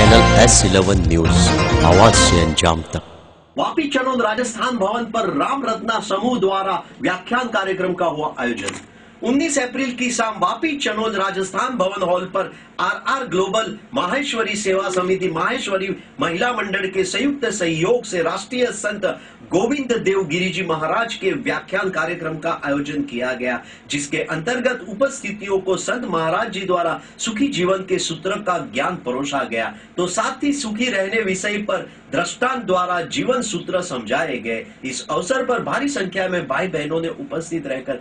Channel S eleven news आवाज़ से अंजाम तक। वापी चलो राजस्थान भवन पर राम रत्ना समूह द्वारा व्याख्यान कार्यक्रम का हुआ आयोजन। 19 अप्रैल की शाम वापी चनोद राजस्थान भवन हॉल पर आरआर ग्लोबल माहेश्वरी सेवा समिति माहेश्वरी महिला मंडल के संयुक्त सहयोग से राष्ट्रीय संत गोविंद देव गिरी जी महाराज के व्याख्यान कार्यक्रम का आयोजन किया गया, जिसके अंतर्गत उपस्थितियों को संत महाराज जी द्वारा सुखी जीवन के सूत्र का ज्ञान परोसा गया। तो साथ ही सुखी रहने विषय पर दृष्टांत द्वारा जीवन सूत्र समझाए गए। इस अवसर पर भारी संख्या में भाई बहनों ने उपस्थित रहकर